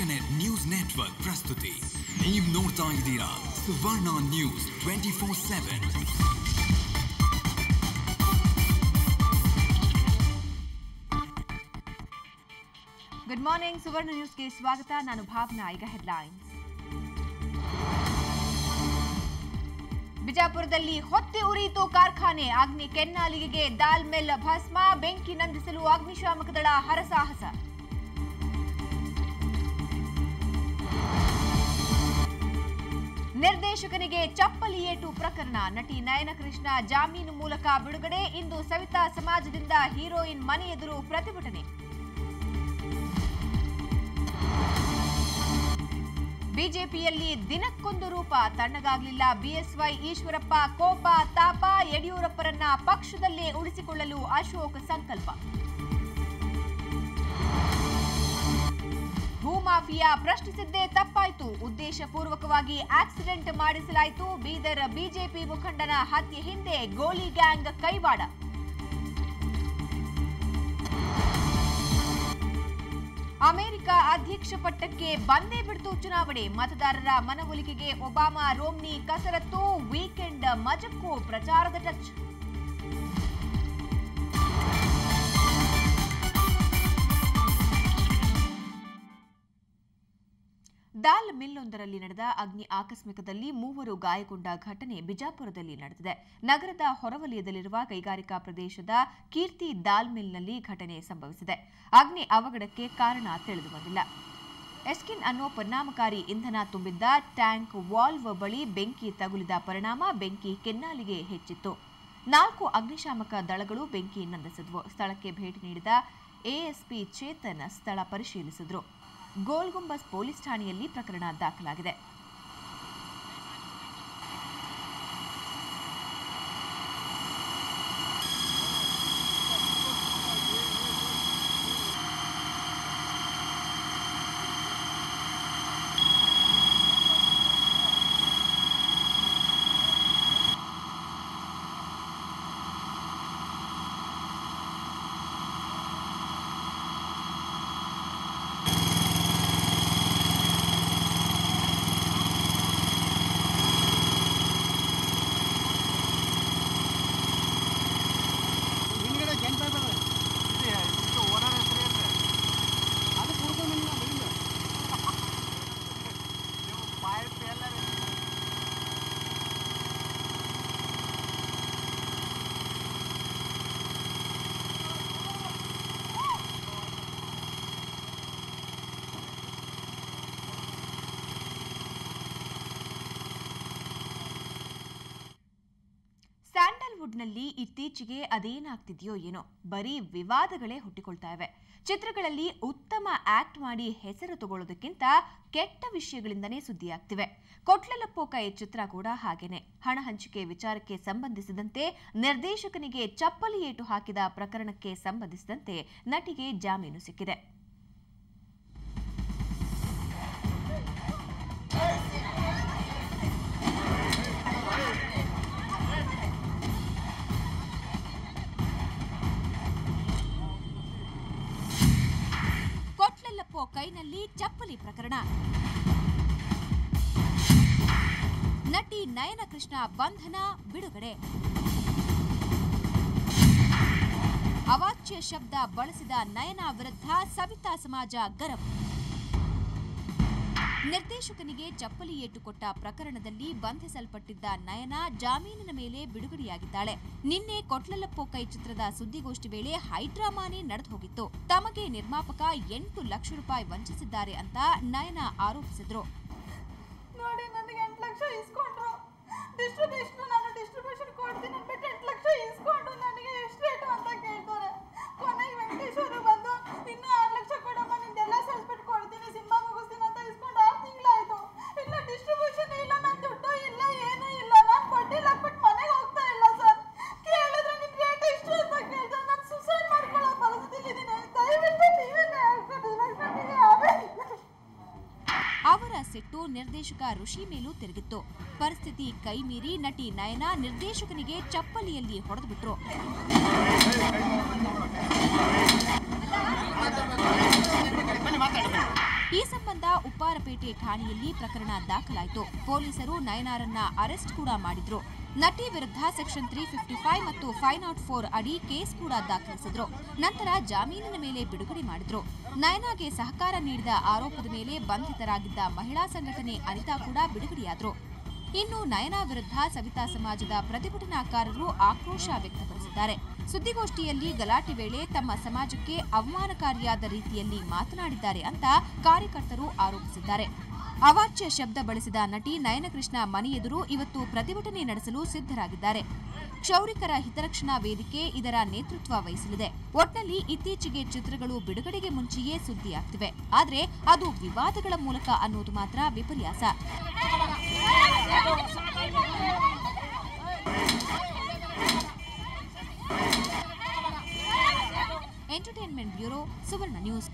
Asianet news network ಪ್ರಸ್ತುತಿ ನೀವು ನೋಡ್ತಾ ಇದ್ದೀರಾ Suvarna news twenty four seven good morning Suvarna ನ್ಯೂಸ್ಗೆ ಸ್ವಾಗತ ನಾನು ಭಾವನಾ ಈಗ ಹೆಡ್ಲೈನ್ಸ್ ಬಿಜಾಪುರದಲ್ಲಿ ಹೊತ್ತಿ ಉರಿಯಿತು ಕಾರ್ಖಾನೆ ಅಗ್ನಿ ಕೆನ್ನಾಲಿಗೆಗೆ ದಾಲ್ ಮಿಲ್ ಭಸ್ಮ, ಬೆಂಕಿ ನಂದಿಸಲು ಅಗ್ನಿಶಾಮಕ ದಳ ಹರಸಾಹಸ. ನಿರ್ದೇಶಕನಿಗೆ ಚಪ್ಪಲಿ ಏಟು ಪ್ರಕರಣ. ನಟಿ ನಯನಕೃಷ್ಣ ಜಾಮೀನು ಮೂಲಕ ಬಿಡುಗಡೆ. ಇಂದು ಸವಿತಾ ಸಮಾಜದಿಂದ ಹೀರೋಯಿನ್ ಮನೆ ಎದುರು ಪ್ರತಿಭಟನೆ. ಬಿಜೆಪಿಯಲ್ಲಿ ದಿನಕ್ಕೊಂದು ರೂಪ ತಣ್ಣಗಾಗಲಿಲ್ಲ. ಬಿಎಸ್ವೈ ಈಶ್ವರಪ್ಪ ಕೋಪ ತಾಪ ಯಡಿಯೂರಪ್ಪರನ್ನ ಪಕ್ಷದಲ್ಲೇ ಉಳಿಸಿಕೊಳ್ಳಲು ಅಶೋಕ್ ಸಂಕಲ್ಪ. ಭೂಮಾಫಿಯಾ ಪ್ರಶ್ನಿಸಿದ್ದೇ ತಪ್ಪಾಯ್ತು. ಉದ್ದೇಶಪೂರ್ವಕವಾಗಿ ಆಕ್ಸಿಡೆಂಟ್ ಮಾಡಿಸಲಾಯಿತು. ಬೀದರ್ ಬಿಜೆಪಿ ಮುಖಂಡನ ಹತ್ಯೆ ಹಿಂದೆ ಗೋಲಿ ಗ್ಯಾಂಗ್ ಕೈವಾಡ. ಅಮೆರಿಕ ಅಧ್ಯಕ್ಷ ಪಟ್ಟಕ್ಕೆ ಬಂದೇ ಬಿಡ್ತು ಚುನಾವಣೆ. ಮತದಾರರ ಮನವೊಲಿಕೆಗೆ ಒಬಾಮಾ, ರೋಮ್ನಿ ಕಸರತ್ತು, ವೀಕೆಂಡ್ ಮಜಕ್ಕೂ ಪ್ರಚಾರದ ಟಚ್. ದಾಲ್ ಮಿಲ್ಲೊಂದರಲ್ಲಿ ನಡೆದ ಅಗ್ನಿ ಆಕಸ್ಮಿಕದಲ್ಲಿ ಮೂವರು ಗಾಯಗೊಂಡ ಘಟನೆ ಬಿಜಾಪುರದಲ್ಲಿ ನಡೆದಿದೆ. ನಗರದ ಹೊರವಲಯದಲ್ಲಿರುವ ಕೈಗಾರಿಕಾ ಪ್ರದೇಶದ ಕೀರ್ತಿ ದಾಲ್ ಮಿಲ್ನಲ್ಲಿ ಘಟನೆ ಸಂಭವಿಸಿದೆ. ಅಗ್ನಿ ಅವಘಡಕ್ಕೆ ಕಾರಣ ತಿಳಿದುಬಂದಿಲ್ಲ. ಎಸ್ಕಿನ್ ಅನ್ನೋ ಪರಿಣಾಮಕಾರಿ ಇಂಧನ ತುಂಬಿದ್ದ ಟ್ಯಾಂಕ್ ವಾಲ್ವ್ ಬಳಿ ಬೆಂಕಿ ತಗುಲಿದ ಪರಿಣಾಮ ಬೆಂಕಿ ಕೆನ್ನಾಲಿಗೆ ಹೆಚ್ಚಿತ್ತು. ನಾಲ್ಕು ಅಗ್ನಿಶಾಮಕ ದಳಗಳು ಬೆಂಕಿ ನಂದಿಸಿದ್ವು. ಸ್ಥಳಕ್ಕೆ ಭೇಟಿ ನೀಡಿದ ಎಎಸ್ಪಿ ಚೇತನ್ ಸ್ಥಳ ಪರಿಶೀಲಿಸಿದ್ರು. ಗೋಲ್ಗುಂಬಸ್ ಪೊಲೀಸ್ ಠಾಣೆಯಲ್ಲಿ ಪ್ರಕರಣ ದಾಖಲಾಗಿದೆ ಹಿಂದ್ಗಡೆ ಜಂಟ ಇದಾವೆ ಇದು ಓನರ್ ಹೆಸರು ಏನ್ರಿ ಅದು ಕುಡ್ಕೊಂಡಿಲ್ಲ ಹಿಂದೆ ನೀವು ಪೈಪ್ ಎಲ್ಲ ಸ್ಯಾಂಡಲ್ವುಡ್ನಲ್ಲಿ ಇತ್ತೀಚೆಗೆ ಅದೇನಾಗ್ತಿದೆಯೋ ಏನೋ, ಬರೀ ವಿವಾದಗಳೇ ಹುಟ್ಟಿಕೊಳ್ತಾ ಇವೆ. ಚಿತ್ರಗಳಲ್ಲಿ ಉತ್ತಮ ಆಕ್ಟ್ ಮಾಡಿ ಹೆಸರು ತಗೊಳ್ಳೋದಕ್ಕಿಂತ ಕೆಟ್ಟ ವಿಷಯಗಳಿಂದನೇ ಸುದ್ದಿಯಾಗ್ತಿವೆ. ಕೊಟ್ಲಲಪ್ಪೋಕ ಈ ಚಿತ್ರ ಕೂಡ ಹಾಗೇನೆ. ಹಣ ಹಂಚಿಕೆ ವಿಚಾರಕ್ಕೆ ಸಂಬಂಧಿಸಿದಂತೆ ನಿರ್ದೇಶಕನಿಗೆ ಚಪ್ಪಲಿ ಏಟು ಹಾಕಿದ ಪ್ರಕರಣಕ್ಕೆ ಸಂಬಂಧಿಸಿದಂತೆ ನಟಿಗೆ ಜಾಮೀನು ಸಿಕ್ಕಿದೆ. ಕೈನಲ್ಲಿ ಚಪ್ಪಲಿ ಪ್ರಕರಣ. ನಟಿ ನಯನ ಕೃಷ್ಣ ಬಂಧನ ಬಿಡುಗಡೆ. ಅವಾಚ್ಯ ಶಬ್ದ ಬಳಸಿದ ನಯನ ವಿರುದ್ಧ ಸವಿತಾ ಸಮಾಜ ಗರಂ. ನಿರ್ದೇಶಕನಿಗೆ ಚಪ್ಪಲಿ ಏಟು ಕೊಟ್ಟ ಪ್ರಕರಣದಲ್ಲಿ ಬಂಧಿಸಲ್ಪಟ್ಟಿದ್ದ ನಯನ ಜಾಮೀನಿನ ಮೇಲೆ ಬಿಡುಗಡೆಯಾಗಿದ್ದಾಳೆ. ನಿನ್ನೆ ಕೊಟ್ಲಲಪ್ಪೋ ಕೈ ಚಿತ್ರದ ಸುದ್ದಿಗೋಷ್ಠಿ ವೇಳೆ ಹೈಡ್ರಾಮಾನೆ ನಡೆದು ಹೋಗಿತ್ತು. ತಮಗೆ ನಿರ್ಮಾಪಕ ಎಂಟು ಲಕ್ಷ ರೂಪಾಯಿ ವಂಚಿಸಿದ್ದಾರೆ ಅಂತ ನಯನ ಆರೋಪಿಸಿದ್ರು. ಸಿಟ್ಟು ನಿರ್ದೇಶಕ ಋಷಿ ಮೇಲೂ ತಿರುಗಿತ್ತು. ಪರಿಸ್ಥಿತಿ ಕೈಮೀರಿ ನಟಿ ನಯನ ನಿರ್ದೇಶಕನಿಗೆ ಚಪ್ಪಲಿಯಲ್ಲಿ ಹೊಡೆದುಬಿಟ್ರು. ಈ ಸಂಬಂಧ ಉಪ್ಪಾರಪೇಟೆ ಠಾಣೆಯಲ್ಲಿ ಪ್ರಕರಣ ದಾಖಲಾಯಿತು. ಪೊಲೀಸರು ನಯನಾರನ್ನ ಅರೆಸ್ಟ್ ಕೂಡ ಮಾಡಿದ್ರು. ನಟಿ ವಿರುದ್ಧ ಸೆಕ್ಷನ್ ತ್ರೀ ಫಿಫ್ಟಿ ಫೈವ್ ಮತ್ತು ಫೈವ್ ನಾಟ್ ಫೋರ್ ಅಡಿ ಕೇಸ್ ಕೂಡ ದಾಖಲಿಸಿದ್ರು. ನಂತರ ಜಾಮೀನಿನ ಮೇಲೆ ಬಿಡುಗಡೆ ಮಾಡಿದ್ರು. ನಯನಾಗೆ ಸಹಕಾರ ನೀಡಿದ ಆರೋಪದ ಮೇಲೆ ಬಂಧಿತರಾಗಿದ್ದ ಮಹಿಳಾ ಸಂಘಟನೆ ಅನಿತಾ ಕೂಡ ಬಿಡುಗಡೆಯಾದರು. ಇನ್ನು ನಯನಾ ವಿರುದ್ಧ ಸವಿತಾ ಸಮಾಜದ ಪ್ರತಿಭಟನಾಕಾರರು ಆಕ್ರೋಶ ವ್ಯಕ್ತಪಡಿಸಿದ್ದಾರೆ. ಸುದ್ದಿಗೋಷ್ಠಿಯಲ್ಲಿ ಗಲಾಟೆ ವೇಳೆ ತಮ್ಮ ಸಮಾಜಕ್ಕೆ ಅವಮಾನಕಾರಿಯಾದ ರೀತಿಯಲ್ಲಿ ಮಾತನಾಡಿದ್ದಾರೆ ಅಂತ ಕಾರ್ಯಕರ್ತರು ಆರೋಪಿಸಿದ್ದಾರೆ. ಅವಾಚ್ಯ ಶಬ್ದ ಬಳಸಿದ ನಟಿ ನಯನಕೃಷ್ಣ ಮನೆಯೆದುರು ಇವತ್ತು ಪ್ರತಿಭಟನೆ ನಡೆಸಲು ಸಿದ್ಧರಾಗಿದ್ದಾರೆ. ಕ್ಷೌರಿಕರ ಹಿತರಕ್ಷಣಾ ವೇದಿಕೆ ಇದರ ನೇತೃತ್ವ ವಹಿಸಲಿದೆ. ಒಟ್ನಲ್ಲಿ ಇತ್ತೀಚೆಗೆ ಚಿತ್ರಗಳು ಬಿಡುಗಡೆಗೆ ಮುಂಚೆಯೇ ಸುದ್ದಿಯಾಗ್ತಿವೆ. ಆದರೆ ಅದು ವಿವಾದಗಳ ಮೂಲಕ ಅನ್ನೋದು ಮಾತ್ರ ವಿಪರ್ಯಾಸ. Entertainment bureau Suvarna news.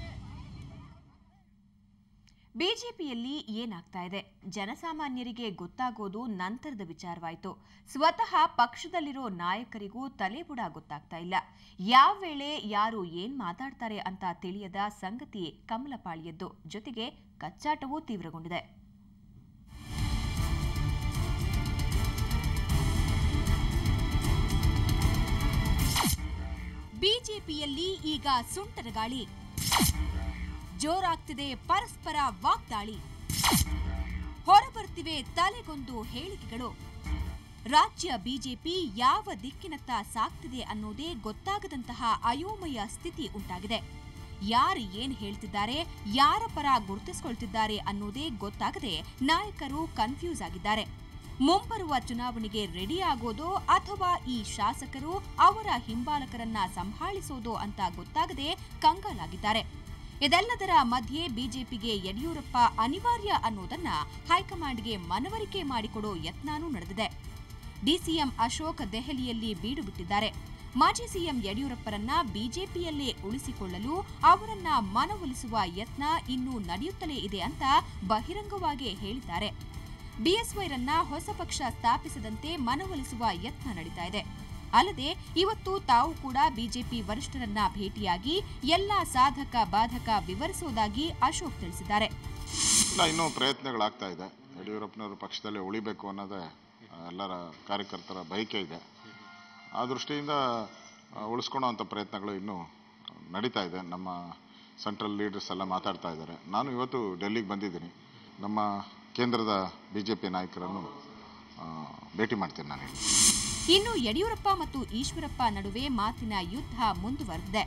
ಬಿಜೆಪಿಯಲ್ಲಿ ಏನಾಗ್ತಾ ಇದೆ? ಜನಸಾಮಾನ್ಯರಿಗೆ ಗೊತ್ತಾಗೋದು ನಂತರದ ವಿಚಾರವಾಯಿತು. ಸ್ವತಃ ಪಕ್ಷದಲ್ಲಿರೋ ನಾಯಕರಿಗೂ ತಲೆಬುಡ ಗೊತ್ತಾಗ್ತಾ ಇಲ್ಲ. ಯಾವ ವೇಳೆ ಯಾರು ಏನ್ ಮಾತಾಡ್ತಾರೆ ಅಂತ ತಿಳಿಯದ ಸಂಗತಿ ಕಮಲಪಾಳಿಯದ್ದು. ಜೊತೆಗೆ ಕಚ್ಚಾಟವೂ ತೀವ್ರಗೊಂಡಿದೆ. ಬಿಜೆಪಿಯಲ್ಲಿ ಈಗ ಸುಂಟರ ಗಾಳಿ. ಜೋರಾಗ್ತಿದೆ ಪರಸ್ಪರ ವಾಗ್ದಾಳಿ. ಹೊರಬರ್ತಿವೆ ತಲೆಗೊಂದು ಹೇಳಿಕೆಗಳು. ರಾಜ್ಯ ಬಿಜೆಪಿ ಯಾವ ದಿಕ್ಕಿನತ್ತ ಸಾಗ್ತಿದೆ ಅನ್ನೋದೇ ಗೊತ್ತಾಗದಂತಹ ಅಯೋಮಯ ಸ್ಥಿತಿ ಉಂಟಾಗಿದೆ. ಯಾರು ಏನ್ ಹೇಳ್ತಿದ್ದಾರೆ, ಯಾರ ಪರ ಗುರುತಿಸಿಕೊಳ್ತಿದ್ದಾರೆ ಅನ್ನೋದೇ ಗೊತ್ತಾಗದೆ ನಾಯಕರು ಕನ್ಫ್ಯೂಸ್ ಆಗಿದ್ದಾರೆ. ಮುಂಬರುವ ಚುನಾವಣೆಗೆ ರೆಡಿ ಆಗೋದೋ ಅಥವಾ ಈ ಶಾಸಕರು ಅವರ ಹಿಂಬಾಲಕರನ್ನ ಸಂಭಾಳಿಸೋದೋ ಅಂತ ಗೊತ್ತಾಗದೆ ಕಂಗಾಲಾಗಿದ್ದಾರೆ. ಇದೆಲ್ಲದರ ಮಧ್ಯೆ ಬಿಜೆಪಿಗೆ ಯಡಿಯೂರಪ್ಪ ಅನಿವಾರ್ಯ ಅನ್ನೋದನ್ನ ಹೈಕಮಾಂಡ್ಗೆ ಮನವರಿಕೆ ಮಾಡಿಕೊಡೋ ಯತ್ನಾನೂ ನಡೆದಿದೆ. ಡಿಸಿಎಂ ಅಶೋಕ್ ದೆಹಲಿಯಲ್ಲಿ ಬೀಡು ಬಿಟ್ಟಿದ್ದಾರೆ. ಮಾಜಿ ಸಿಎಂ ಯಡಿಯೂರಪ್ಪರನ್ನ ಬಿಜೆಪಿಯಲ್ಲೇ ಉಳಿಸಿಕೊಳ್ಳಲು ಅವರನ್ನ ಮನವೊಲಿಸುವ ಯತ್ನ ಇನ್ನೂ ನಡೆಯುತ್ತಲೇ ಇದೆ ಅಂತ ಬಹಿರಂಗವಾಗಿ ಹೇಳಿದ್ದಾರೆ. ಬಿಎಸ್ವೈರನ್ನ ಹೊಸ ಪಕ್ಷ ಸ್ಥಾಪಿಸದಂತೆ ಮನವೊಲಿಸುವ ಯತ್ನ ನಡೀತಾ ಇದೆ. ಅಲ್ಲದೆ ಇವತ್ತು ತಾವು ಕೂಡ ಬಿಜೆಪಿ ವರಿಷ್ಠರನ್ನ ಭೇಟಿಯಾಗಿ ಎಲ್ಲ ಸಾಧಕ ಬಾಧಕ ವಿವರಿಸುವುದಾಗಿ ಅಶೋಕ್ ತಿಳಿಸಿದ್ದಾರೆ. ಇನ್ನೂ ಪ್ರಯತ್ನಗಳಾಗ್ತಾ ಇದೆ. ಯಡಿಯೂರಪ್ಪನವರು ಪಕ್ಷದಲ್ಲಿ ಉಳಿಬೇಕು ಅನ್ನೋದೇ ಎಲ್ಲರ ಕಾರ್ಯಕರ್ತರ ಬಯಕೆ ಇದೆ. ಆ ದೃಷ್ಟಿಯಿಂದ ಉಳಿಸ್ಕೊಳ್ಳೋ ಉಳಿಸ್ಕೊಳ್ಳೋವಂಥ ಪ್ರಯತ್ನಗಳು ಇನ್ನೂ ನಡೀತಾ ಇದೆ. ನಮ್ಮ ಸೆಂಟ್ರಲ್ ಲೀಡರ್ಸ್ ಎಲ್ಲ ಮಾತಾಡ್ತಾ ಇದ್ದಾರೆ. ನಾನು ಇವತ್ತು ಡೆಲ್ಲಿಗೆ ಬಂದಿದ್ದೀನಿ. ನಮ್ಮ ಕೇಂದ್ರದ ಬಿ ಜೆ ಪಿ ನಾಯಕರನ್ನು ಭೇಟಿ ಮಾಡ್ತೀನಿ ನಾನು ಇನ್ನು ಯಡಿಯೂರಪ್ಪ ಮತ್ತು ಈಶ್ವರಪ್ಪ ನಡುವೆ ಮಾತಿನ ಯುದ್ಧ ಮುಂದುವರೆದಿದೆ.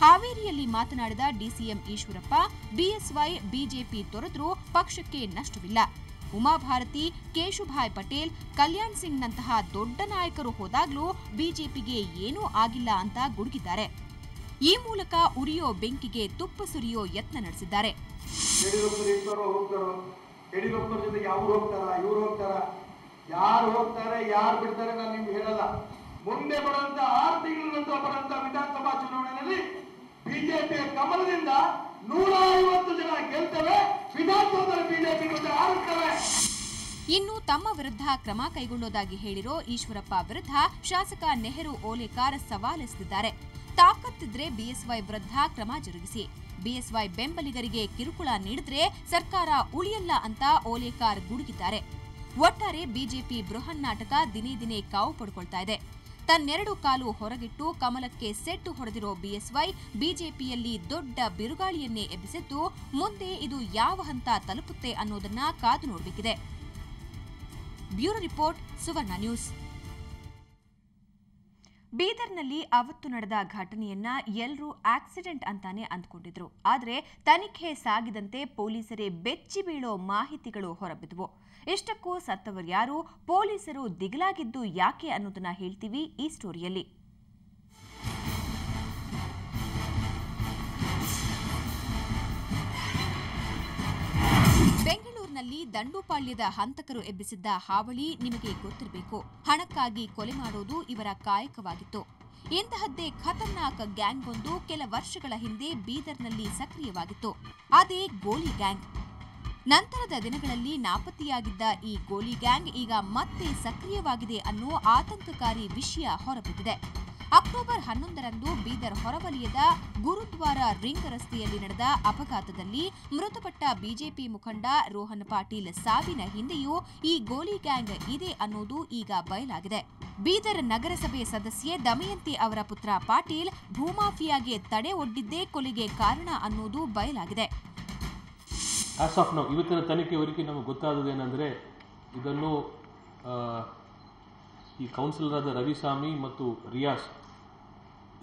ಹಾವೇರಿಯಲ್ಲಿ ಮಾತನಾಡಿದ ಡಿಸಿಎಂ ಈಶ್ವರಪ್ಪ, ಬಿಎಸ್ವೈ, ಬಿಜೆಪಿ ತೊರೆದರೂ ಪಕ್ಷಕ್ಕೆ ನಷ್ಟವಿಲ್ಲ. ಉಮಾಭಾರತಿ, ಕೇಶುಭಾಯ್ ಪಟೇಲ್, ಕಲ್ಯಾಣ್ ಸಿಂಗ್ ನಂತಹ ದೊಡ್ಡ ನಾಯಕರು ಹೋದಾಗಲೂ ಬಿಜೆಪಿಗೆ ಏನೂ ಆಗಿಲ್ಲ ಅಂತ ಗುಡುಗಿದ್ದಾರೆ. ಈ ಮೂಲಕ ಉರಿಯೋ ಬೆಂಕಿಗೆ ತುಪ್ಪ ಸುರಿಯೋ ಯತ್ನ ನಡೆಸಿದ್ದಾರೆ. ಯಾರು ಹೋಗ್ತಾರೆ, ಯಾರು ಬಿಡ್ತಾರೆ ನಾನು ನಿಮ್ಗೆ ಹೇಳಲ್ಲ. ಮುಂದೆ ಬರುವಂತ ಆರು ತಿಂಗಳ ನಂತರ ಬರುವಂತ ವಿಧಾನಸಭಾ ಚುನಾವಣೆಯಲ್ಲಿ ಬಿಜೆಪಿಯ ಕಮಲದಿಂದ ನೂರ ಐವತ್ತು ಜನ ಗೆಲ್ತವೆ, ವಿಧಾನಸೌಧದಲ್ಲಿ ಬಿಜೆಪಿ ಆರುತ್ತವೆ ಇನ್ನು ತಮ್ಮ ವಿರುದ್ಧ ಕ್ರಮ ಕೈಗೊಳ್ಳೋದಾಗಿ ಹೇಳಿರೋ ಈಶ್ವರಪ್ಪ ವಿರುದ್ಧ ಶಾಸಕ ನೆಹರು ಓಲೇಕಾರ್ ಸವಾಲೆಸೆದಿದ್ದಾರೆ ತಾಕತ್ತಿದ್ರೆ ಬಿಎಸ್ವೈ ವಿರುದ್ಧ ಕ್ರಮ ಜರುಗಿಸಿ. ಬಿಎಸ್ವೈ ಬೆಂಬಲಿಗರಿಗೆ ಕಿರುಕುಳ ನೀಡಿದ್ರೆ ಸರ್ಕಾರ ಉಳಿಯಲ್ಲ ಅಂತ ಓಲೇಕಾರ್ ಗುಡುಗಿದ್ದಾರೆ. ಒಟ್ಟಾರೆ ಬಿಜೆಪಿ ಬೃಹನ್ನಾಟಕ ದಿನೇ ದಿನೇ ಕಾವು ಪಡ್ಕೊಳ್ತಾ ಇದೆ. ತನ್ನೆರಡು ಕಾಲು ಹೊರಗಿಟ್ಟು ಕಮಲಕ್ಕೆ ಸೆಟ್ಟು ಹೊಡೆದಿರೋ ಬಿಎಸ್ವೈ ಬಿಜೆಪಿಯಲ್ಲಿ ದೊಡ್ಡ ಬಿರುಗಾಳಿಯನ್ನೇ ಎಬ್ಬಿಸಿದ್ದು ಮುಂದೆ ಇದು ಯಾವ ಹಂತ ತಲುಪುತ್ತೆ ಅನ್ನೋದನ್ನ ಕಾದು ನೋಡಬೇಕಿದೆ. Bureau report, Suvarna news. ಬೀದರ್ನಲ್ಲಿ ಅವತ್ತು ನಡೆದ ಘಟನೆಯನ್ನ ಎಲ್ಲರೂ ಆಕ್ಸಿಡೆಂಟ್ ಅಂತಾನೆ ಅಂದ್ಕೊಂಡಿದ್ರು. ಆದರೆ ತನಿಖೆ ಸಾಗಿದಂತೆ ಪೊಲೀಸರೇ ಬೆಚ್ಚಿ ಬೀಳೋ ಮಾಹಿತಿಗಳು ಹೊರಬಿದ್ವು. ಇಷ್ಟಕ್ಕೂ ಸತ್ತವರು ಯಾರು? ಪೊಲೀಸರು ದಿಗಿಲಾಗಿದ್ದು ಯಾಕೆ ಅನ್ನೋದನ್ನ ಹೇಳ್ತೀವಿ ಈ ಸ್ಟೋರಿಯಲ್ಲಿ. ಬೆಂಗಳೂರಿನಲ್ಲಿ ದಂಡುಪಾಳ್ಯದ ಹಂತಕರು ಎಬ್ಬಿಸಿದ್ದ ಹಾವಳಿ ನಿಮಗೆ ಗೊತ್ತಿರಬೇಕು. ಹಣಕ್ಕಾಗಿ ಕೊಲೆ ಮಾಡೋದು ಇವರ ಕಾಯಕವಾಗಿತ್ತು. ಇಂತಹದ್ದೇ ಖತರ್ನಾಕ್ ಗ್ಯಾಂಗ್ ಒಂದು ಕೆಲ ವರ್ಷಗಳ ಹಿಂದೆ ಬೀದರ್ನಲ್ಲಿ ಸಕ್ರಿಯವಾಗಿತ್ತು. ಅದೇ ಗೋಲಿ ಗ್ಯಾಂಗ್. ನಂತರದ ದಿನಗಳಲ್ಲಿ ನಾಪತ್ತೆಯಾಗಿದ್ದ ಈ ಗೋಲಿ ಗ್ಯಾಂಗ್ ಈಗ ಮತ್ತೆ ಸಕ್ರಿಯವಾಗಿದೆ ಅನ್ನೋ ಆತಂಕಕಾರಿ ವಿಷಯ ಹೊರಬಿದ್ದಿದೆ. ಅಕ್ಟೋಬರ್ ಹನ್ನೊಂದರಂದು ಬೀದರ್ ಹೊರವಲಯದ ಗುರುದ್ವಾರ ರಿಂಗ್ ರಸ್ತೆಯಲ್ಲಿ ನಡೆದ ಅಪಘಾತದಲ್ಲಿ ಮೃತಪಟ್ಟ ಬಿಜೆಪಿ ಮುಖಂಡ ರೋಹನ್ ಪಾಟೀಲ್ ಸಾವಿನ ಹಿಂದೆಯೂ ಈ ಗೋಲಿ ಗ್ಯಾಂಗ್ ಇದೆ ಅನ್ನೋದು ಈಗ ಬಯಲಾಗಿದೆ. ಬೀದರ್ ನಗರಸಭೆ ಸದಸ್ಯೆ ದಮಯಂತಿ ಅವರ ಪುತ್ರ ಪಾಟೀಲ್ ಭೂಮಾಫಿಯಾಗೆ ತಡೆ ಒಡ್ಡಿದ್ದೇ ಕೊಲೆಗೆ ಕಾರಣ ಅನ್ನೋದು ಬಯಲಾಗಿದೆ. ಆಸ್ ಆಫ್ ನಾವು ಇವತ್ತಿನ ತನಿಖೆವರೆಗೆ ನಮಗೆ ಗೊತ್ತಾದದ್ದು ಏನಂದರೆ, ಇದನ್ನು ಈ ಕೌನ್ಸಿಲರಾದ ರವಿಸ್ವಾಮಿ ಮತ್ತು ರಿಯಾಸ್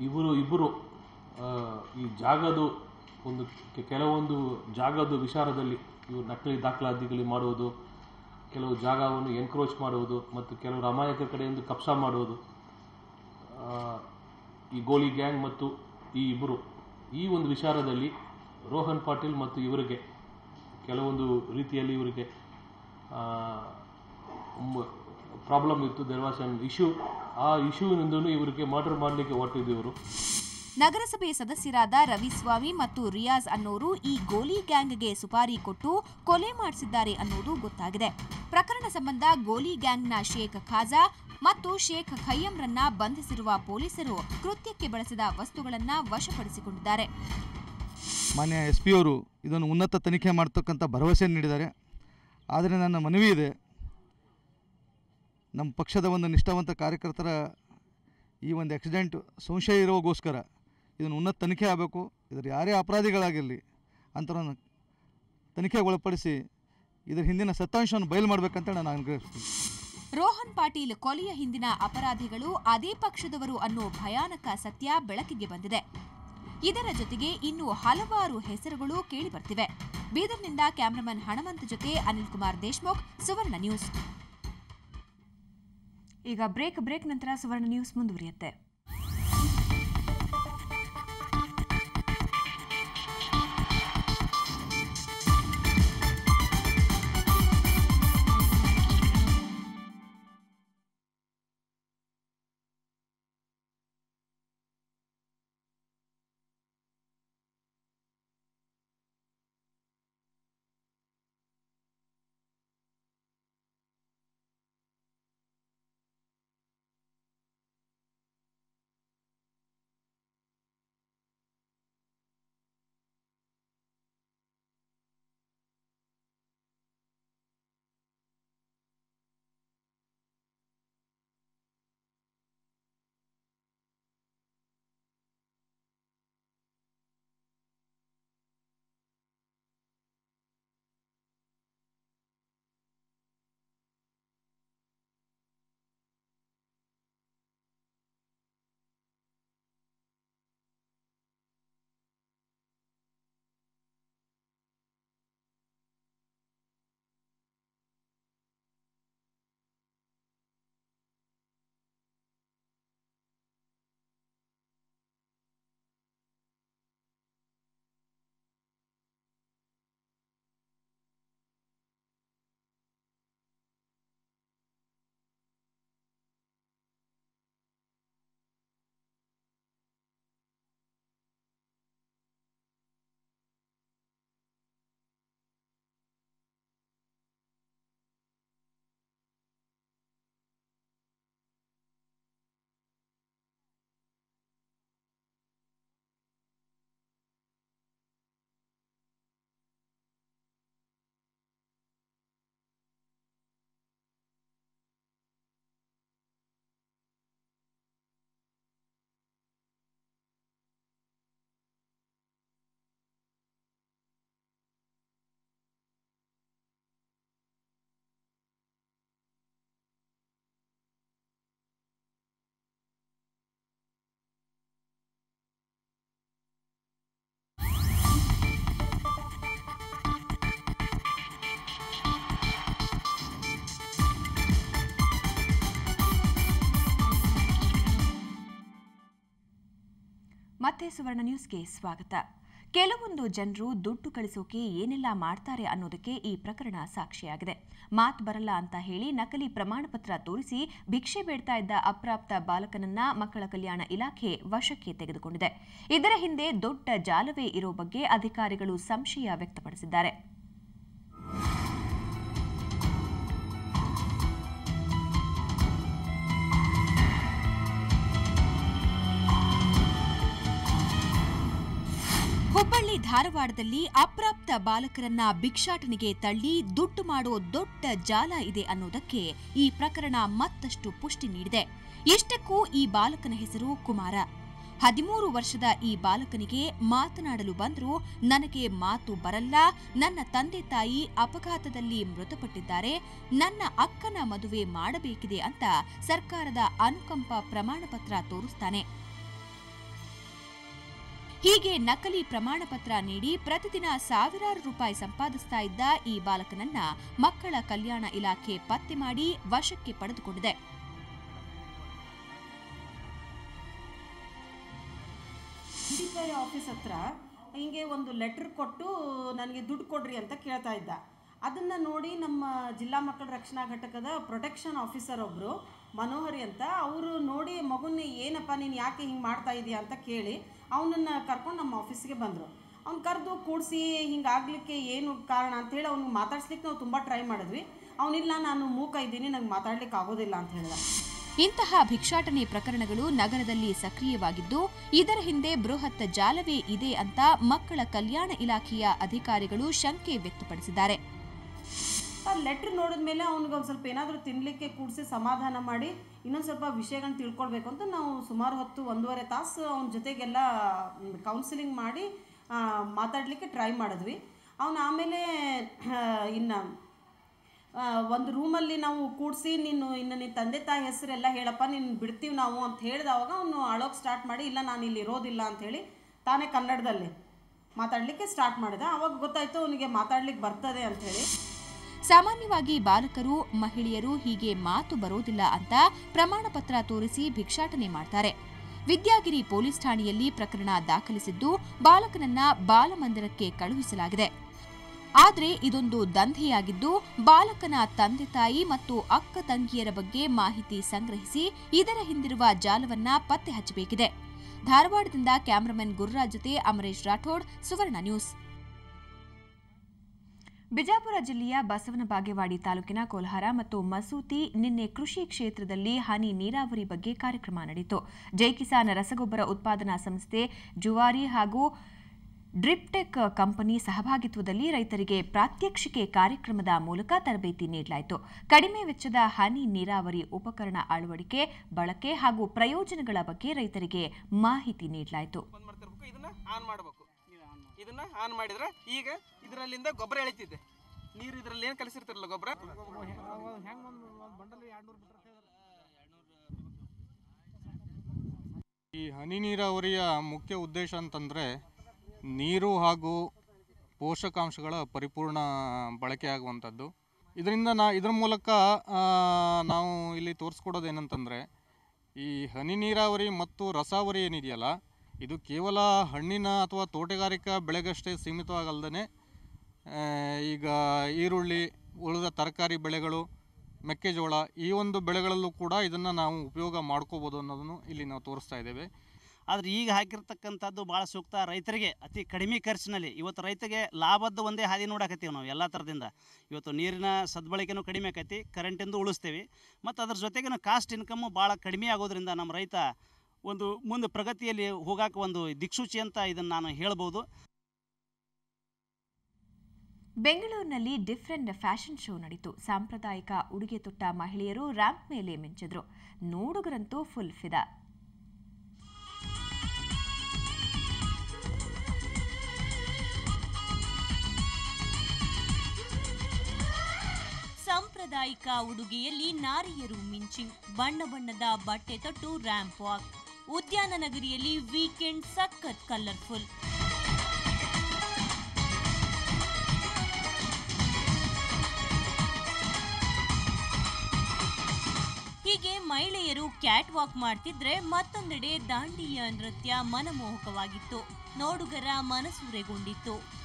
ಇವರು ಇಬ್ಬರು ಈ ಜಾಗದ ಒಂದು ಕೆಲವೊಂದು ಜಾಗದ ವಿಚಾರದಲ್ಲಿ ಇವರು ನಕಲಿ ದಾಖಲಾತಿಗಳು ಮಾಡುವುದು, ಕೆಲವು ಜಾಗವನ್ನು ಎನ್ಕ್ರೋಚ್ ಮಾಡುವುದು ಮತ್ತು ಕೆಲವರು ಅಮಾಯಕ ಕಡೆಯಿಂದ ಕಬ್ಸಾ ಮಾಡುವುದು ಈ ಗೋಲಿ ಗ್ಯಾಂಗ್ ಮತ್ತು ಈ ಇಬ್ಬರು, ಈ ಒಂದು ವಿಚಾರದಲ್ಲಿ ರೋಹನ್ ಪಾಟೀಲ್ ಮತ್ತು ಇವರಿಗೆ ಕೆಲವೊಂದು ರೀತಿಯಲ್ಲಿ ಇವರಿಗೆ ಪ್ರಾಬ್ಲಮ್ ಇತ್ತು ದೆರ್ ಇಶ್ಯೂ ಆ ಇಶ್ಯೂನಿಂದಲೂ ಇವರಿಗೆ ಮರ್ಡರ್ ಮಾಡಲಿಕ್ಕೆ ಹೊರಟಿದ್ದು ಇವರು ನಗರಸಭೆ ಸದಸ್ಯರಾದ ರವಿಸ್ವಾಮಿ ಮತ್ತು ರಿಯಾಜ್ ಅನ್ನೋರು ಈ ಗೋಲಿ ಗ್ಯಾಂಗ್ಗೆ ಸುಪಾರಿ ಕೊಟ್ಟು ಕೊಲೆ ಮಾಡಿಸಿದ್ದಾರೆ ಅನ್ನೋದು ಗೊತ್ತಾಗಿದೆ. ಪ್ರಕರಣ ಸಂಬಂಧ ಗೋಲಿ ಗ್ಯಾಂಗ್ನ ಶೇಖ್ ಖಾಜಾ ಮತ್ತು ಶೇಖ್ ಖಯ್ಯಂರನ್ನ ಬಂಧಿಸಿರುವ ಪೊಲೀಸರು ಕೃತ್ಯಕ್ಕೆ ಬಳಸಿದ ವಸ್ತುಗಳನ್ನ ವಶಪಡಿಸಿಕೊಂಡಿದ್ದಾರೆ. ಮಾನ್ಯ ಎಸ್ ಪಿ ಅವರು ಇದನ್ನು ಉನ್ನತ ತನಿಖೆ ಮಾಡ್ತಕ್ಕಂಥ ಭರವಸೆ ನೀಡಿದ್ದಾರೆ. ಆದರೆ ನನ್ನ ಮನವಿ ಇದೆ. ನಮ್ಮ ಪಕ್ಷದ ಒಂದು ನಿಷ್ಠಾವಂತ ಕಾರ್ಯಕರ್ತರ ಈ ಒಂದು ಆಕ್ಸಿಡೆಂಟ್ ಸಂಶಯ ಇರೋಗೋಸ್ಕರ ಇದನ್ನು ಉನ್ನತ ತನಿಖೆ ಆಗಬೇಕು. ಇದರ ಯಾರೇ ಅಪರಾಧಿಗಳಾಗಿರಲಿ ಅಂಥವ್ರನ್ನು ತನಿಖೆಗೆ ಒಳಪಡಿಸಿ ಇದರ ಹಿಂದಿನ ಸತ್ಯಾಂಶವನ್ನು ಬಯಲು ಮಾಡಬೇಕಂತ ನಾನು ಆಗ್ರಹಿಸ್ತೀನಿ. ರೋಹನ್ ಪಾಟೀಲ್ ಕೊಲೆಯ ಹಿಂದಿನ ಅಪರಾಧಿಗಳು ಅದೇ ಪಕ್ಷದವರು ಅನ್ನೋ ಭಯಾನಕ ಸತ್ಯ ಬೆಳಕಿಗೆ ಬಂದಿದೆ. ಇದರ ಜೊತೆಗೆ ಇನ್ನೂ ಹಲವಾರು ಹೆಸರುಗಳು ಕೇಳಿಬರ್ತಿವೆ. ಬೀದರ್ನಿಂದ ಕ್ಯಾಮರಾಮನ್ ಹಣಮಂತ ಜೊತೆ ಅನಿಲ್ ಕುಮಾರ್ ದೇಶ್ಮುಖ್, ಸುವರ್ಣ ನ್ಯೂಸ್. ಈಗ ಬ್ರೇಕ್ ಬ್ರೇಕ್ ನಂತರ ಸುವರ್ಣ ನ್ಯೂಸ್ ಮುಂದುವರಿಯುತ್ತೆ. ಮತ್ತೆ ಸುವರ್ಣ ನ್ಯೂಸ್ಗೆ ಸ್ವಾಗತ. ಕೆಲವೊಂದು ಜನರು ದುಡ್ಡು ಕಳಿಸೋಕೆ ಏನೆಲ್ಲ ಮಾಡ್ತಾರೆ ಅನ್ನೋದಕ್ಕೆ ಈ ಪ್ರಕರಣ ಸಾಕ್ಷಿಯಾಗಿದೆ. ಮಾತ್ ಬರಲ್ಲ ಅಂತ ಹೇಳಿ ನಕಲಿ ಪ್ರಮಾಣ ಪತ್ರ ತೋರಿಸಿ ಭಿಕ್ಷೆ ಬೇಡ್ತಾ ಇದ್ದ ಅಪ್ರಾಪ್ತ ಬಾಲಕನನ್ನ ಮಕ್ಕಳ ಕಲ್ಯಾಣ ಇಲಾಖೆ ವಶಕ್ಕೆ ತೆಗೆದುಕೊಂಡಿದೆ. ಇದರ ಹಿಂದೆ ದೊಡ್ಡ ಜಾಲವೇ ಇರೋ ಬಗ್ಗೆ ಅಧಿಕಾರಿಗಳು ಸಂಶಯ ವ್ಯಕ್ತಪಡಿಸಿದ್ದಾರೆ. ಹುಬ್ಬಳ್ಳಿ ಧಾರವಾಡದಲ್ಲಿ ಅಪ್ರಾಪ್ತ ಬಾಲಕರನ್ನ ಭಿಕ್ಷಾಟನೆಗೆ ತಳ್ಳಿ ದುಡ್ಡು ಮಾಡೋ ದೊಡ್ಡ ಜಾಲ ಇದೆ ಅನ್ನೋದಕ್ಕೆ ಈ ಪ್ರಕರಣ ಮತ್ತಷ್ಟು ಪುಷ್ಟಿ ನೀಡಿದೆ. ಇಷ್ಟಕ್ಕೂ ಈ ಬಾಲಕನ ಹೆಸರು ಕುಮಾರ. ಹದಿಮೂರು ವರ್ಷದ ಈ ಬಾಲಕನಿಗೆ ಮಾತನಾಡಲು ಬಂದರೂ ನನಗೆ ಮಾತು ಬರಲ್ಲ, ನನ್ನ ತಂದೆ ತಾಯಿ ಅಪಘಾತದಲ್ಲಿ ಮೃತಪಟ್ಟಿದ್ದಾರೆ, ನನ್ನ ಅಕ್ಕನ ಮದುವೆ ಮಾಡಬೇಕಿದೆ ಅಂತ ಸರ್ಕಾರದ ಅನುಕಂಪ ಪ್ರಮಾಣಪತ್ರ ತೋರಿಸ್ತಾನೆ. ಹೀಗೆ ನಕಲಿ ಪ್ರಮಾಣ ಪತ್ರ ನೀಡಿ ಪ್ರತಿದಿನ ಸಾವಿರಾರು ರೂಪಾಯಿ ಸಂಪಾದಿಸ್ತಾ ಇದ್ದ ಈ ಬಾಲಕನನ್ನ ಮಕ್ಕಳ ಕಲ್ಯಾಣ ಇಲಾಖೆ ಪತ್ತೆ ಮಾಡಿ ವಶಕ್ಕೆ ಪಡೆದುಕೊಂಡಿದೆ. ಆಫೀಸ್ ಹತ್ರ ಹಿಂಗೆ ಒಂದು ಲೆಟ್ರ್ ಕೊಟ್ಟು ನನಗೆ ದುಡ್ಡು ಕೊಡ್ರಿ ಅಂತ ಕೇಳ್ತಾ ಇದ್ದ. ಅದನ್ನು ನೋಡಿ ನಮ್ಮ ಜಿಲ್ಲಾ ಮಕ್ಕಳ ರಕ್ಷಣಾ ಘಟಕದ ಪ್ರೊಟೆಕ್ಷನ್ ಆಫೀಸರ್ ಒಬ್ಬರು ಮನೋಹರಿ ಅಂತ, ಅವರು ನೋಡಿ ಮಗುನ ಏನಪ್ಪ ನೀನು ಯಾಕೆ ಹಿಂಗೆ ಮಾಡ್ತಾ ಇದೀಯ ಅಂತ ಕೇಳಿ ಅವನನ್ನು ಕರ್ಕೊಂಡು ನಮ್ಮ ಆಫೀಸಿಗೆ ಬಂದರು. ಅವ್ನು ಕರೆದು ಕೂಡಿಸಿ ಹಿಂಗಾಗಲಿಕ್ಕೆ ಏನು ಕಾರಣ ಅಂತೇಳಿ ಅವ್ನಿಗೆ ಮಾತಾಡ್ಸ್ಲಿಕ್ಕೆ ನಾವು ತುಂಬ ಟ್ರೈ ಮಾಡಿದ್ವಿ. ಅವನಿಲ್ಲ ನಾನು ಮೂಕ ಇದ್ದೀನಿ ನಂಗೆ ಮಾತಾಡ್ಲಿಕ್ಕೆ ಆಗೋದಿಲ್ಲ ಅಂತ ಹೇಳಿದ. ಇಂತಹ ಭಿಕ್ಷಾಟನೆ ಪ್ರಕರಣಗಳು ನಗರದಲ್ಲಿ ಸಕ್ರಿಯವಾಗಿದ್ದು ಇದರ ಹಿಂದೆ ಬೃಹತ್ ಜಾಲವೇ ಇದೆ ಅಂತ ಮಕ್ಕಳ ಕಲ್ಯಾಣ ಇಲಾಖೆಯ ಅಧಿಕಾರಿಗಳು ಶಂಕೆ ವ್ಯಕ್ತಪಡಿಸಿದ್ದಾರೆ. ಆ ಲೆಟ್ರ್ ನೋಡಿದ ಮೇಲೆ ಅವ್ನಿಗೆ ಒಂದು ಸ್ವಲ್ಪ ಏನಾದರೂ ತಿನ್ನಲಿಕ್ಕೆ ಕೂಡಿಸಿ ಸಮಾಧಾನ ಮಾಡಿ ಇನ್ನೊಂದು ಸ್ವಲ್ಪ ವಿಷಯಗಳನ್ನ ತಿಳ್ಕೊಳ್ಬೇಕು ಅಂತ ನಾವು ಸುಮಾರು ಹೊತ್ತು ಒಂದೂವರೆ ತಾಸು ಅವನ ಜೊತೆಗೆಲ್ಲ ಕೌನ್ಸಿಲಿಂಗ್ ಮಾಡಿ ಮಾತಾಡಲಿಕ್ಕೆ ಟ್ರೈ ಮಾಡಿದ್ವಿ. ಅವನು ಆಮೇಲೆ ಇನ್ನು ಒಂದು ರೂಮಲ್ಲಿ ನಾವು ಕೂಡಿಸಿ, ನೀನು ಇನ್ನು ನಿನ್ನ ತಂದೆ ತಾಯಿ ಹೆಸರೆಲ್ಲ ಹೇಳಪ್ಪ, ನೀನು ಬಿಡ್ತೀವಿ ನಾವು ಅಂತ ಹೇಳಿದವಾಗ ಅವನು ಅಳೋಕೆ ಸ್ಟಾರ್ಟ್ ಮಾಡಿ, ಇಲ್ಲ ನಾನು ಇಲ್ಲಿ ಇರೋದಿಲ್ಲ ಅಂಥೇಳಿ ತಾನೇ ಕನ್ನಡದಲ್ಲಿ ಮಾತಾಡಲಿಕ್ಕೆ ಸ್ಟಾರ್ಟ್ ಮಾಡಿದ. ಅವಾಗ ಗೊತ್ತಾಯಿತು ಅವನಿಗೆ ಮಾತಾಡ್ಲಿಕ್ಕೆ ಬರ್ತದೆ ಅಂಥೇಳಿ ಸಾಮಾನ್ಯವಾಗಿ ಬಾಲಕರು, ಮಹಿಳೆಯರು ಹೀಗೆ ಮಾತು ಬರೋದಿಲ್ಲ ಅಂತ ಪ್ರಮಾಣ ಪತ್ರ ತೋರಿಸಿ ಭಿಕ್ಷಾಟನೆ ಮಾಡ್ತಾರೆ. ವಿದ್ಯಾಗಿರಿ ಪೊಲೀಸ್ ಠಾಣೆಯಲ್ಲಿ ಪ್ರಕರಣ ದಾಖಲಿಸಿದ್ದು ಬಾಲಕನನ್ನ ಬಾಲಮಂದಿರಕ್ಕೆ ಕಳುಹಿಸಲಾಗಿದೆ. ಆದರೆ ಇದೊಂದು ದಂಧೆಯಾಗಿದ್ದು ಬಾಲಕನ ತಂದೆ ತಾಯಿ ಮತ್ತು ಅಕ್ಕ ತಂಗಿಯರ ಬಗ್ಗೆ ಮಾಹಿತಿ ಸಂಗ್ರಹಿಸಿ ಇದರ ಹಿಂದಿರುವ ಜಾಲವನ್ನ ಪತ್ತೆ ಹಚ್ಚಬೇಕಿದೆ. ಧಾರವಾಡದಿಂದ ಕ್ಯಾಮರಾಮನ್ ಗುರುರಾಜ್ ಜೊತೆ ಅಮರೇಶ್ ರಾಠೋಡ್, ಸುವರ್ಣ ನ್ಯೂಸ್. ಬಿಜಾಪುರ ಜಿಲ್ಲೆಯ ಬಸವನ ಬಾಗೇವಾಡಿ ತಾಲೂಕಿನ ಕೋಲ್ಹಾರ ಮತ್ತು ಮಸೂತಿ ನಿನ್ನೆ ಕೃಷಿ ಕ್ಷೇತ್ರದಲ್ಲಿ ಹನಿ ನೀರಾವರಿ ಬಗ್ಗೆ ಕಾರ್ಯಕ್ರಮ ನಡೆಯಿತು. ಜೈ ಕಿಸಾನ್ ರಸಗೊಬ್ಬರ ಉತ್ಪಾದನಾ ಸಂಸ್ಥೆ, ಜುವಾರಿ ಹಾಗೂ ಡ್ರಿಪ್ಟೆಕ್ ಕಂಪನಿ ಸಹಭಾಗಿತ್ವದಲ್ಲಿ ರೈತರಿಗೆ ಪ್ರಾತ್ಯಕ್ಷಿಕೆ ಕಾರ್ಯಕ್ರಮದ ಮೂಲಕ ತರಬೇತಿ ನೀಡಲಾಯಿತು. ಕಡಿಮೆ ವೆಚ್ಚದ ಹನಿ ನೀರಾವರಿ ಉಪಕರಣ ಅಳವಡಿಕೆ, ಬಳಕೆ ಹಾಗೂ ಪ್ರಯೋಜನಗಳ ಬಗ್ಗೆ ರೈತರಿಗೆ ಮಾಹಿತಿ ನೀಡಲಾಯಿತು. ಇದನ್ನ ಆನ್ ಮಾಡಿದ್ರೆ ಈಗ ಇದರಲ್ಲಿಂದ ಗೊಬ್ಬರ ಎಳಿತಿದ್ದೆ ನೀರು ಇದರಲ್ಲಿ ಏನು ಕಲಿಸಿರ್ತಿರಲ್ಲ ಗೊಬ್ಬರ? ಈ ಹನಿ ನೀರಾವರಿಯ ಮುಖ್ಯ ಉದ್ದೇಶ ಅಂತಂದರೆ ನೀರು ಹಾಗೂ ಪೋಷಕಾಂಶಗಳ ಪರಿಪೂರ್ಣ ಬಳಕೆ ಆಗುವಂಥದ್ದು. ಇದರಿಂದ ನಾ, ಇದ್ರ ಮೂಲಕ ನಾವು ಇಲ್ಲಿ ತೋರಿಸ್ಕೊಡೋದು ಏನಂತಂದರೆ ಈ ಹನಿ ನೀರಾವರಿ ಮತ್ತು ರಸಾವರಿ ಏನಿದೆಯಲ್ಲ ಇದು ಕೇವಲ ಹಣ್ಣಿನ ಅಥವಾ ತೋಟಗಾರಿಕಾ ಬೆಳೆಗಷ್ಟೇ ಸೀಮಿತವಾಗಲ್ದೇ ಈಗ ಈರುಳ್ಳಿ, ಉಳಿದ ತರಕಾರಿ ಬೆಳೆಗಳು, ಮೆಕ್ಕೆಜೋಳ ಈ ಒಂದು ಬೆಳೆಗಳಲ್ಲೂ ಕೂಡ ಇದನ್ನು ನಾವು ಉಪಯೋಗ ಮಾಡ್ಕೋಬೋದು ಅನ್ನೋದನ್ನು ಇಲ್ಲಿ ನಾವು ತೋರಿಸ್ತಾ ಇದ್ದೇವೆ. ಆದರೆ ಈಗ ಹಾಕಿರ್ತಕ್ಕಂಥದ್ದು ಭಾಳ ಸೂಕ್ತ. ರೈತರಿಗೆ ಅತಿ ಕಡಿಮೆ ಖರ್ಚಿನಲ್ಲಿ ಇವತ್ತು ರೈತರಿಗೆ ಲಾಭದ್ದು ಒಂದೇ ಹಾದಿ ನೋಡಕತ್ತೀವಿ ನಾವು ಎಲ್ಲ ಥರದಿಂದ ಇವತ್ತು ನೀರಿನ ಸದ್ಬಳಕೆನೂ ಕಡಿಮೆ ಆಕೈತಿ ಕರೆಂಟಿಂದು ಉಳಿಸ್ತೀವಿ. ಮತ್ತು ಅದ್ರ ಜೊತೆಗಿನ ಕಾಸ್ಟ್ ಇನ್ಕಮ್ಮು ಭಾಳ ಕಡಿಮೆ ಆಗೋದ್ರಿಂದ ನಮ್ಮ ರೈತ ಒಂದು ಮುಂದೆ ಪ್ರಗತಿಯಲ್ಲಿ ಹೋಗಾಕ ಒಂದು ದಿಕ್ಸೂಚಿ ಅಂತ ಇದನ್ನು ನಾನು ಹೇಳ್ಬೋದು. ಬೆಂಗಳೂರಿನಲ್ಲಿ ಡಿಫ್ರೆಂಟ್ ಫ್ಯಾಷನ್ ಶೋ ನಡೀತು. ಸಾಂಪ್ರದಾಯಿಕ ಉಡುಗೆ ತೊಟ್ಟ ಮಹಿಳೆಯರು ರ್ಯಾಂಪ್ ಮೇಲೆ ಮಿಂಚಿದ್ರು. ನೋಡುಗರಂತೂ ಫುಲ್ ಫಿದಾ. ಸಾಂಪ್ರದಾಯಿಕ ಉಡುಗೆಯಲ್ಲಿ ನಾರಿಯರು ಮಿಂಚಿಂಗ್ ಬಣ್ಣ ಬಣ್ಣದ ಬಟ್ಟೆ ತೊಟ್ಟು ರ್ಯಾಂಪ್ ವಾಕ್. ಉದ್ಯಾನ ನಗರಿಯಲ್ಲಿ ವೀಕೆಂಡ್ ಸಖತ್ ಕಲರ್ಫುಲ್ ಹೀಗೆ ಮಹಿಳೆಯರು ಕ್ಯಾಟ್ ವಾಕ್ ಮಾಡ್ತಿದ್ರೆ ಮತ್ತೊಂದೆಡೆ ದಾಂಡಿಯ ನೃತ್ಯ ಮನಮೋಹಕವಾಗಿತ್ತು. ನೋಡುಗರ ಮನಸೂರೆಗೊಂಡಿತ್ತು.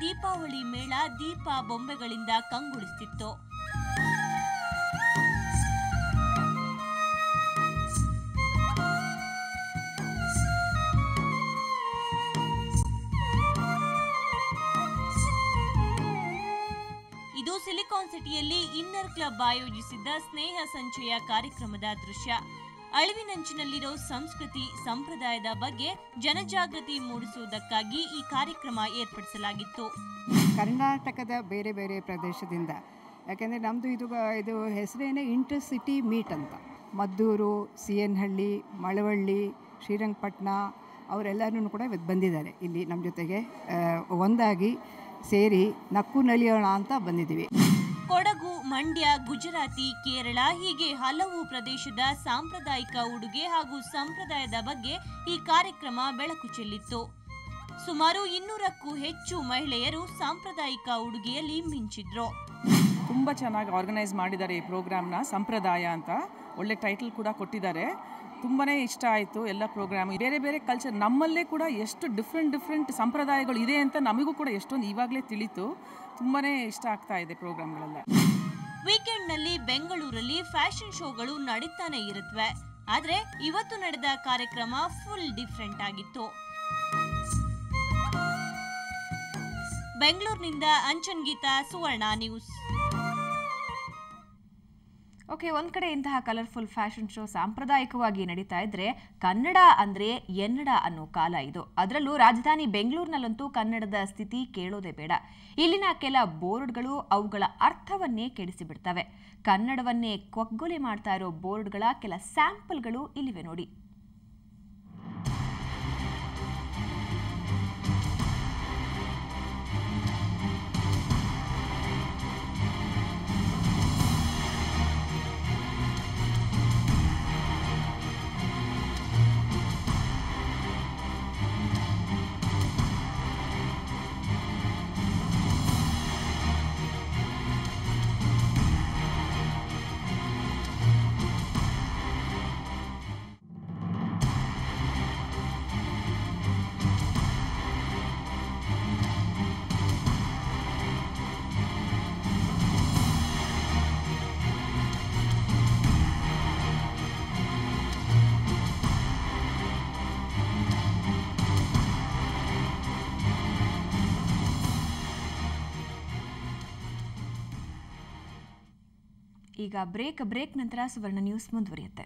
ದೀಪಾವಳಿ ಮೇಳ ದೀಪ ಬೊಂಬೆಗಳಿಂದ ಇದು ಸಿಲಿಕಾನ್ ಸಿಟಿಯಲ್ಲಿ ಇನ್ನರ್ ಕ್ಲಬ್ ಆಯೋಜಿಸಿದ್ದ ಸ್ನೇಹ ಸಂಚಯ ಕಾರ್ಯಕ್ರಮದ ದೃಶ್ಯ. ಅಳಿವಿನಂಚಿನಲ್ಲಿರೋ ಸಂಸ್ಕೃತಿ, ಸಂಪ್ರದಾಯದ ಬಗ್ಗೆ ಜನಜಾಗೃತಿ ಮೂಡಿಸುವುದಕ್ಕಾಗಿ ಈ ಕಾರ್ಯಕ್ರಮ ಏರ್ಪಡಿಸಲಾಗಿತ್ತು. ಕರ್ನಾಟಕದ ಬೇರೆ ಬೇರೆ ಪ್ರದೇಶದಿಂದ. ಯಾಕೆಂದರೆ ನಮ್ಮದು ಇದು ಇದು ಹೆಸರೇನೆ ಇಂಟರ್ ಸಿಟಿ ಮೀಟ್ ಅಂತ. ಮದ್ದೂರು ಸಿ ಎನ್ ಹಳ್ಳಿ ಮಳವಳ್ಳಿ ಶ್ರೀರಂಗಪಟ್ಟಣ ಅವರೆಲ್ಲರೂ ಕೂಡ ಬಂದಿದ್ದಾರೆ. ಇಲ್ಲಿ ನಮ್ಮ ಜೊತೆಗೆ ಒಂದಾಗಿ ಸೇರಿ ನಕ್ಕು ನಲಿಯೋಣ ಅಂತ ಬಂದಿದ್ದೀವಿ. ಮಂಡ್ಯ, ಗುಜರಾತಿ, ಕೇರಳ ಹೀಗೆ ಹಲವು ಪ್ರದೇಶದ ಸಾಂಪ್ರದಾಯಿಕ ಉಡುಗೆ ಹಾಗೂ ಸಂಪ್ರದಾಯದ ಬಗ್ಗೆ ಈ ಕಾರ್ಯಕ್ರಮ ಬೆಳಕು ಚೆಲ್ಲಿತ್ತು. ಸುಮಾರು ಇನ್ನೂರಕ್ಕೂ ಹೆಚ್ಚು ಮಹಿಳೆಯರು ಸಾಂಪ್ರದಾಯಿಕ ಉಡುಗೆಯಲ್ಲಿ ಮಿಂಚಿದ್ರು. ತುಂಬ ಚೆನ್ನಾಗಿ ಆರ್ಗನೈಸ್ ಮಾಡಿದ್ದಾರೆ ಈ ಪ್ರೋಗ್ರಾಮ್ನ ಸಂಪ್ರದಾಯ ಅಂತ. ಒಳ್ಳೆ ಟೈಟಲ್ ಕೂಡ ಕೊಟ್ಟಿದ್ದಾರೆ. ತುಂಬಾ ಇಷ್ಟ ಆಯಿತು ಎಲ್ಲ ಪ್ರೋಗ್ರಾಮ್ ಬೇರೆ ಬೇರೆ ಕಲ್ಚರ್ ನಮ್ಮಲ್ಲೇ ಕೂಡ ಎಷ್ಟು ಡಿಫ್ರೆಂಟ್ ಡಿಫ್ರೆಂಟ್ ಸಂಪ್ರದಾಯಗಳು ಇದೆ ಅಂತ ನಮಗೂ ಕೂಡ ಎಷ್ಟೊಂದು ಇವಾಗಲೇ ತಿಳಿತು. ತುಂಬಾ ಇಷ್ಟ ಆಗ್ತಾ ಇದೆ ಪ್ರೋಗ್ರಾಮ್ಗಳೆಲ್ಲ ವೀಕೆಂಡ್ನಲ್ಲಿ ಬೆಂಗಳೂರಲ್ಲಿ ಫ್ಯಾಷನ್ ಶೋಗಳು ನಡೀತಾನೆ ಇರುತ್ತವೆ ಆದ್ರೆ ಇವತ್ತು ನಡೆದ ಕಾರ್ಯಕ್ರಮ ಫುಲ್ ಡಿಫ್ರೆಂಟ್ ಆಗಿತ್ತು. ಬೆಂಗಳೂರಿನಿಂದ ಅಂಚನ್ ಗೀತಾ ಸುವರ್ಣ ನ್ಯೂಸ್. ಓಕೆ, ಒಂದು ಕಡೆ ಇಂತಹ ಕಲರ್ಫುಲ್ ಫ್ಯಾಷನ್ ಶೋ ಸಾಂಪ್ರದಾಯಿಕವಾಗಿ ನಡೀತಾ ಇದ್ರೆ ಕನ್ನಡ ಅಂದ್ರೆ ಎನ್ನಡ ಅನ್ನೋ ಕಾಲ ಇದು. ಅದರಲ್ಲೂ ರಾಜಧಾನಿ ಬೆಂಗಳೂರಿನಲ್ಲಂತೂ ಕನ್ನಡದ ಸ್ಥಿತಿ ಕೇಳೋದೇ ಬೇಡ. ಇಲ್ಲಿನ ಕೆಲ ಬೋರ್ಡ್ಗಳು ಅವುಗಳ ಅರ್ಥವನ್ನೇ ಕೆಡಿಸಿಬಿಡ್ತವೆ. ಕನ್ನಡವನ್ನೇ ಕೊಗ್ಗೊಲೆ ಮಾಡ್ತಾ ಇರೋ ಬೋರ್ಡ್ಗಳ ಕೆಲ ಸ್ಯಾಂಪಲ್ಗಳು ಇಲ್ಲಿವೆ ನೋಡಿ. ಈಗ ಬ್ರೇಕ್ ಬ್ರೇಕ್ ನಂತರ ಸುವರ್ಣ ನ್ಯೂಸ್ ಮುಂದುವರಿಯುತ್ತೆ.